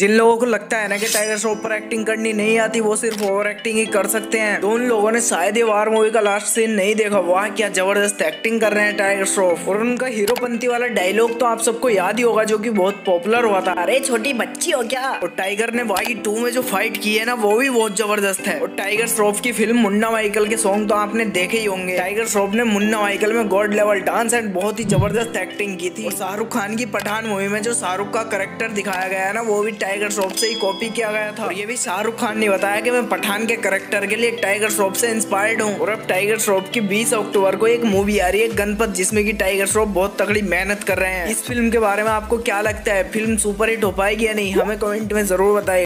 जिन लोगों को लगता है ना कि टाइगर श्रॉफ पर एक्टिंग करनी नहीं आती वो सिर्फ़ ओवर एक्टिंग ही कर सकते हैं। तो उन लोगों ने शायद ये वार मूवी का लास्ट सीन नहीं देखा। वाह क्या ज़बरदस्त एक्टिंग कर रहे हैं टाइगर श्रॉफ और उनका हीरोपंथी वाला डायलॉग तो आप सबको याद ही होगा जो की बहुत पॉपुलर हुआ था। अरे छोटी बच्ची हो क्या? और टाइगर ने वाई टू में जो फाइट की है ना वो भी बहुत ज़बरदस्त है। और टाइगर श्रॉफ की फ़िल्म मुन्ना माइकल के सॉन्ग तो आपने देखे ही होंगे। टाइगर श्रॉफ ने मुन्ना माइकल में गॉड लेवल डांस एंड बहुत ही ज़बरदस्त एक्टिंग की थी। शाहरुख खान की पठान मूवी में जो शाहरुख का करेक्टर दिखाया गया है ना वो भी टाइगर श्रॉफ से ही कॉपी किया गया था। और ये भी शाहरुख खान ने बताया कि मैं पठान के करेक्टर के लिए टाइगर श्रॉफ से इंस्पायर्ड हूँ। और अब टाइगर श्रॉफ की 20 अक्टूबर को एक मूवी आ रही है गणपत, जिसमें की टाइगर श्रॉफ बहुत तगड़ी मेहनत कर रहे हैं। इस फ़िल्म के बारे में आपको क्या लगता है? फ़िल्म सुपर हिट हो पाएगी या नहीं? हमें कमेंट में ज़रूर बताए